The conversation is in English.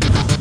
you